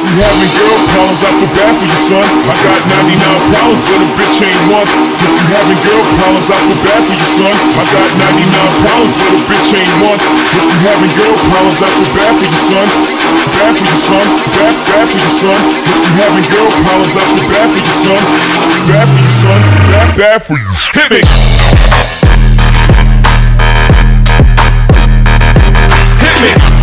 You having girl problems, I feel bad for you, son. I got 99 problems, but a bitch ain't one. If you having girl problems, I feel bad for you, son. I got 99 problems, but a bitch ain't one. If you having girl problems, I feel bad for you, son. Bad for you, son. Bad, bad for you, son. If you having girl problems, I feel bad for you, son. Bad for you, son. Bad, bad for you. Hit me. Hit me.